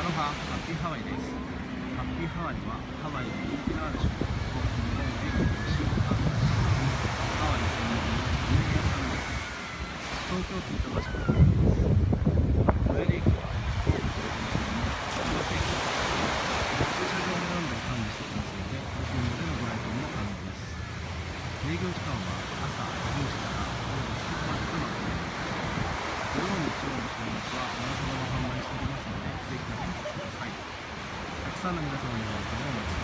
アロハハッピーハワイです。ハッピーハワイはハワイの人気のある商品を日本で美味しいハワイ専門の有名屋さんです。東京都板橋区にあります。最寄り駅は東武東京線の千代田駅駐車場の温度を管理しています。のでご近所でのご来店も可能です。営業時間は朝さんの皆様には、どうも